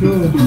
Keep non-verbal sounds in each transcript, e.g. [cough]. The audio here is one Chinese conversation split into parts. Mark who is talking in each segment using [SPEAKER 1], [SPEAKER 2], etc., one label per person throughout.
[SPEAKER 1] Yeah.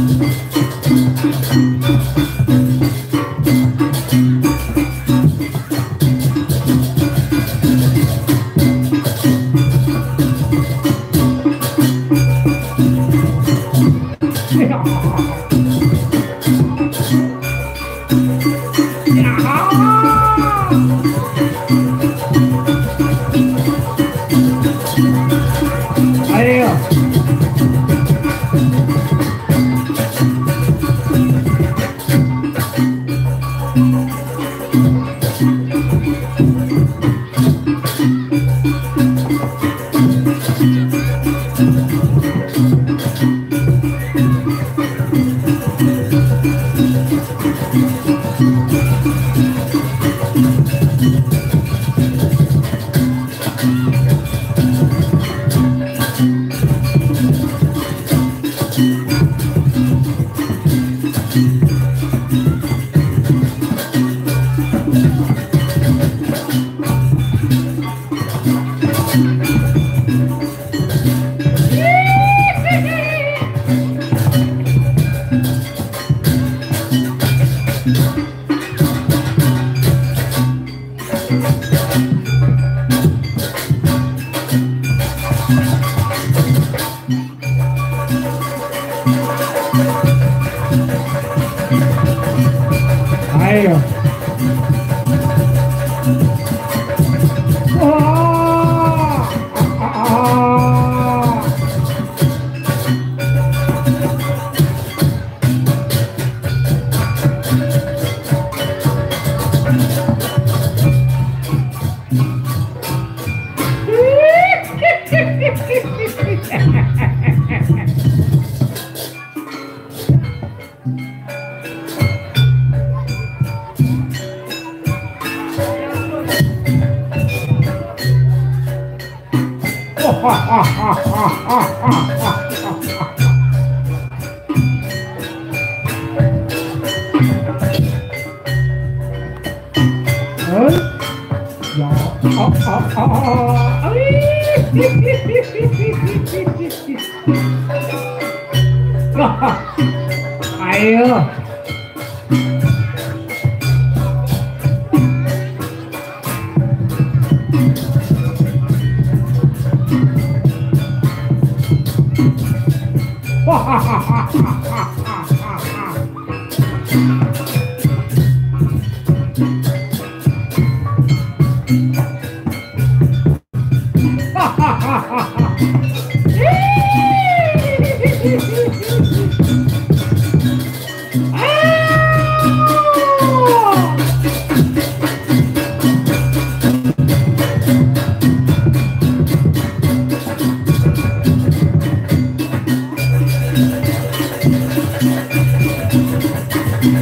[SPEAKER 1] Damn. 啊啊啊啊啊啊啊啊！嗯，呀，啊啊啊！哎，嘿嘿嘿嘿嘿嘿嘿！哈哈，哎呦！Ha ha ha ha! [laughs]